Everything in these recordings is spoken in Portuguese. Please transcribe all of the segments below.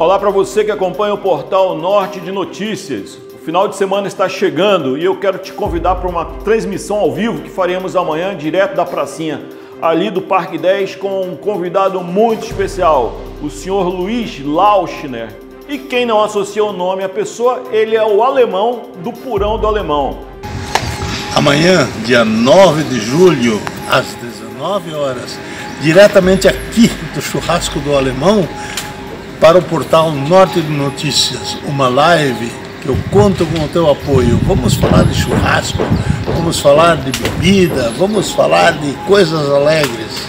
Olá para você que acompanha o portal Norte de Notícias. O final de semana está chegando e eu quero te convidar para uma transmissão ao vivo que faremos amanhã direto da pracinha ali do Parque 10 com um convidado muito especial, o senhor Luiz Lauschner. E quem não associa o nome à pessoa, ele é o alemão do Purão do Alemão. Amanhã, dia 9 de julho, às 19 horas, diretamente aqui do Churrasco do Alemão, para o portal Norte de Notícias, uma live que eu conto com o teu apoio. Vamos falar de churrasco, vamos falar de bebida, vamos falar de coisas alegres.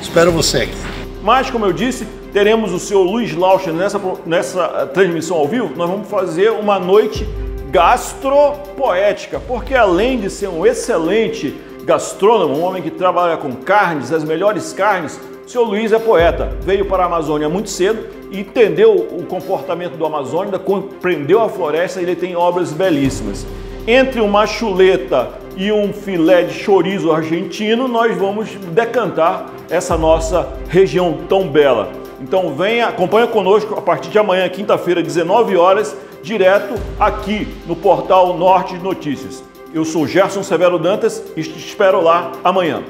Espero você aqui. Mas, como eu disse, teremos o seu Luiz Laucher nessa, nessa eh, transmissão ao vivo. Nós vamos fazer uma noite gastropoética, porque além de ser um excelente gastrônomo, um homem que trabalha com carnes, as melhores carnes, senhor Luiz é poeta, veio para a Amazônia muito cedo, entendeu o comportamento do Amazônia, compreendeu a floresta e ele tem obras belíssimas. Entre uma chuleta e um filé de chorizo argentino, nós vamos decantar essa nossa região tão bela. Então venha, acompanha conosco a partir de amanhã, quinta-feira, 19 horas, direto aqui no portal Norte de Notícias. Eu sou Gerson Severo Dantas e te espero lá amanhã.